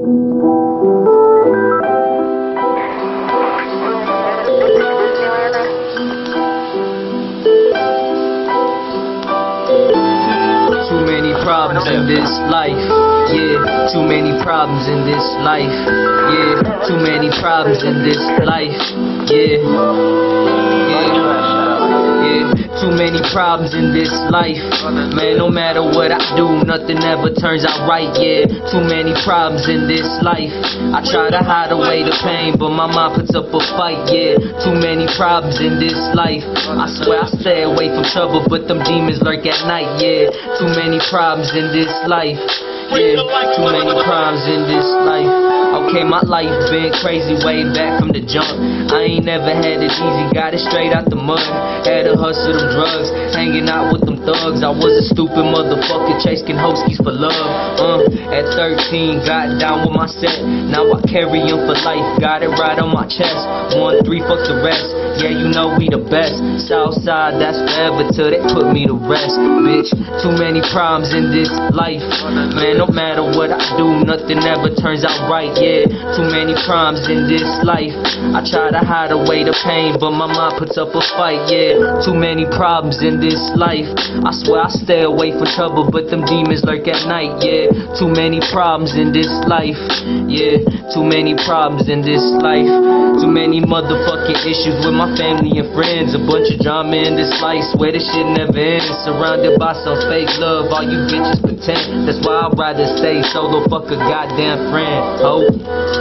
Too many problems in this life. Yeah, too many problems in this life. Yeah, too many problems in this life. Yeah. Too many problems in this life. Man, no matter what I do, nothing ever turns out right. Yeah, too many problems in this life. I try to hide away the pain, but my mind puts up a fight. Yeah, too many problems in this life. I swear I stay away from trouble, but them demons lurk at night. Yeah, too many problems in this life. Yeah, too many problems in this life. Okay, my life been crazy way back from the jump. I ain't never had it easy, got it straight out the mud. Had to hustle them drugs, hanging out with them thugs. I was a stupid motherfucker chasing hoskies for love. Uh, at 13, got down with my set. Now I carry 'em for life, got it right on my chest. One, three, fuck the rest. Yeah, you know we the best. Southside, that's forever till they put me to rest. Bitch, too many problems in this life. Man, no matter what I do, nothing ever turns out right. Yeah, too many problems in this life. I try to hide away the pain, but my mind puts up a fight. Yeah, too many problems in this life. I swear I stay away from trouble, but them demons lurk at night. Yeah, too many problems in this life. Yeah, too many problems in this life. Too many motherfucking issues with family and friends. A bunch of drama in this life. Swear this shit never ends. Surrounded by some fake love. All you bitches pretend. That's why I'd rather stay solo. Fuck a goddamn friend. Hope.